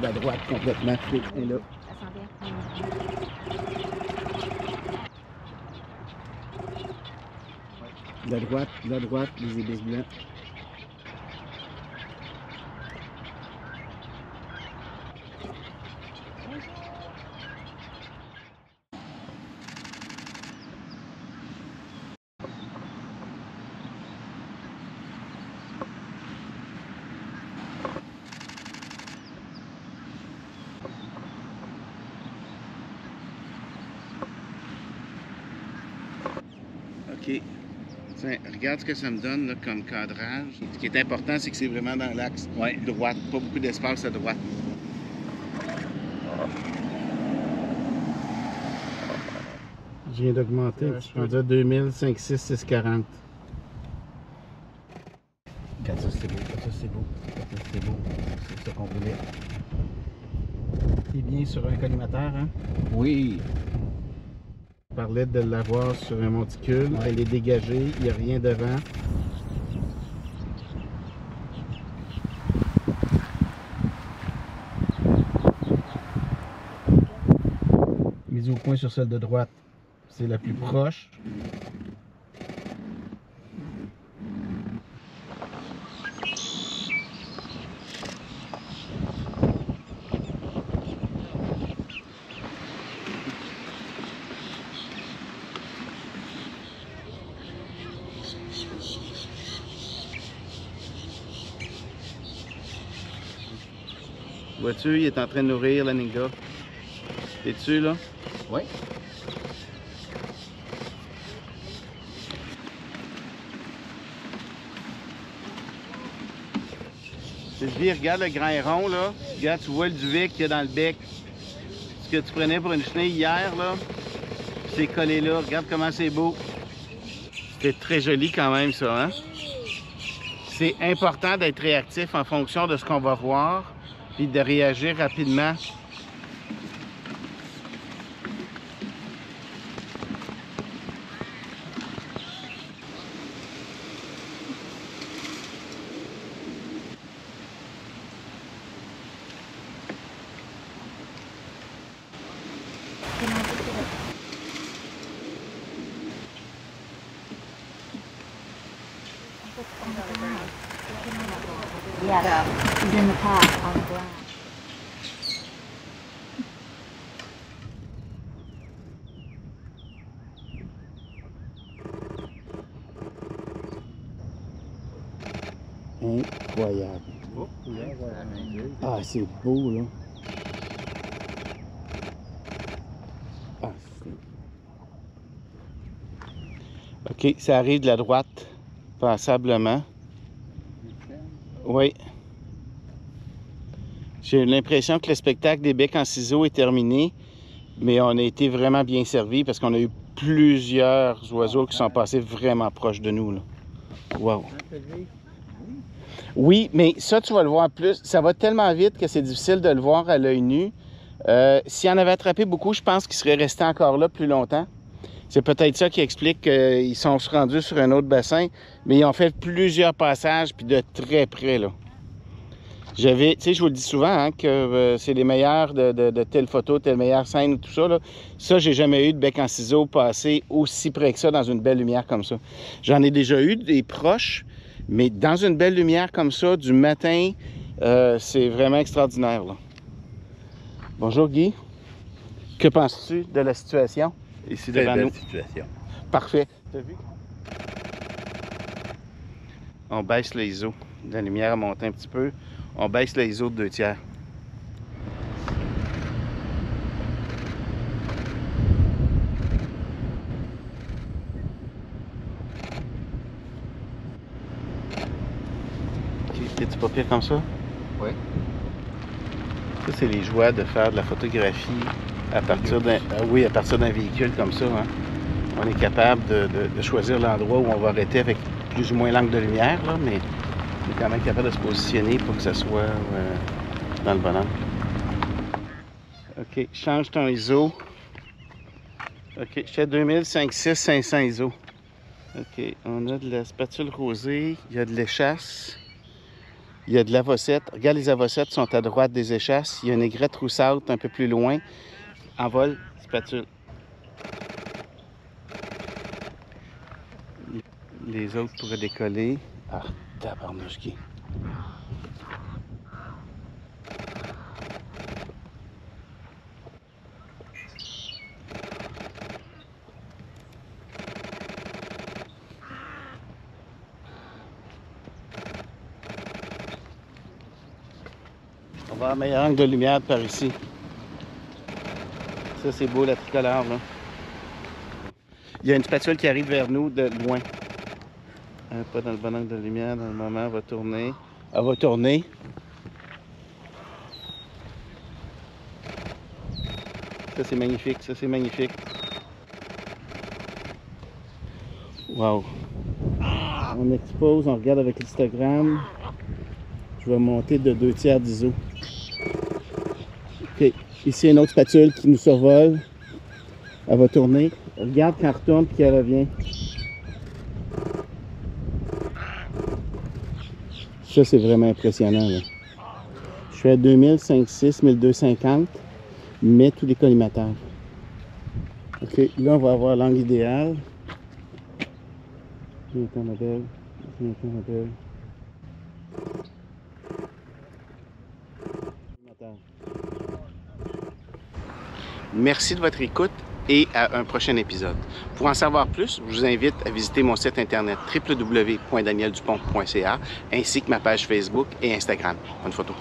vole de droite complètement. Et là. La droite, la droite, les ibis blancs. OK. Tiens, regarde ce que ça me donne là, comme cadrage. Ce qui est important, c'est que c'est vraiment dans l'axe Ouais. droite, pas beaucoup d'espace à droite. Je viens d'augmenter un petit peu. On dit 2000, 5, 6, 6, 40. Regarde ça, c'est beau. Ça, c'est beau. Ça, c'est beau. C'est ça qu'on voulait. T'es bien sur un collimateur, hein? Oui. On parlait de l'avoir sur un monticule. Ouais. Elle est dégagée. Il n'y a rien devant. Mise au point sur celle de droite. C'est la plus proche. Vois-tu, il est en train de nourrir la Ninga. T'es-tu là? Oui. Je dis, regarde le grain rond là. Regarde, tu vois le duvet qu'il y a dans le bec. Ce que tu prenais pour une chenille hier là. C'est collé là. Regarde comment c'est beau. C'était très joli quand même ça, hein? C'est important d'être réactif en fonction de ce qu'on va voir puis de réagir rapidement. Yeah, he's in the path on the ground. Incroyable. Ah, c'est beau, là. Ah, c'est- OK, ça arrive de la droite, passablement. Oui. J'ai l'impression que le spectacle des becs en ciseaux est terminé, mais on a été vraiment bien servi parce qu'on a eu plusieurs oiseaux qui sont passés vraiment proches de nous. Là. Wow. Oui, mais ça, tu vas le voir plus. Ça va tellement vite que c'est difficile de le voir à l'œil nu. Euh, S'il en avait attrapé beaucoup, je pense qu'il serait resté encore là plus longtemps. C'est peut-être ça qui explique qu'ils sont rendus sur un autre bassin, mais ils ont fait plusieurs passages, puis de très près, là. Tu sais, je vous le dis souvent, hein, que euh, c'est les meilleurs de, telle photo, telle meilleure scène, tout ça, là. Ça, j'ai jamais eu de bec en ciseaux passer aussi près que ça dans une belle lumière comme ça. J'en ai déjà eu des proches, mais dans une belle lumière comme ça, du matin, euh, c'est vraiment extraordinaire. Bonjour Guy. Que penses-tu de la situation? Ici, Devant la belle nous. situation. Parfait. T'as vu? On baisse le ISO. La lumière a monté un petit peu. On baisse le ISO de deux tiers. Ok, T'es-tu pas pire comme ça? Oui. Ça, c'est les joies de faire de la photographie à partir d'un ah oui, à partir d'un véhicule comme ça. hein. On est capable de, choisir l'endroit où on va arrêter avec plus ou moins l'angle de lumière, là, mais on est quand même capable de se positionner pour que ça soit euh, dans le bon angle. OK, change ton ISO. OK, je suis à 2000, 5, 6, 500 ISO. OK, on a de la spatule rosée, il y a de l'échasse. Il y a de l'avocette. Regarde, les avocettes sont à droite des échasses. Il y a une aigrette roussâtre un peu plus loin. En vol, spatule. Les autres pourraient décoller. Ah, tabarnouche qui? On va avoir un meilleur angle de lumière par ici. Ça, c'est beau, la tricolore, là. Il y a une spatule qui arrive vers nous de loin. Euh, pas dans le bon angle de lumière, dans le moment, elle va tourner. Elle va tourner. Ça, c'est magnifique, ça, c'est magnifique. Wow. On expose, on regarde avec l'histogramme. Je vais monter de deux tiers d'ISO. Ici, une autre spatule qui nous survole. Elle va tourner. Regarde quand elle retourne puis qu'elle revient. Ça, c'est vraiment impressionnant. Je suis à 2000, 56, 1250, mais tous les collimateurs. OK, là, on va avoir l'angle idéal. Ma belle. Ma belle. Merci de votre écoute et à un prochain épisode. Pour en savoir plus, je vous invite à visiter mon site internet www.danieldupont.ca ainsi que ma page Facebook et Instagram. Bonne photo.